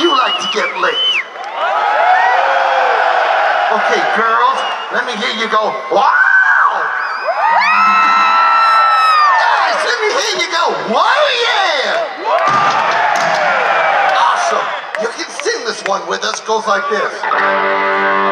you like to get licked? Okay, girls, let me hear you go, wow! Guys, let me hear you go, whoa yeah! Awesome. You can sing this one with us, goes like this.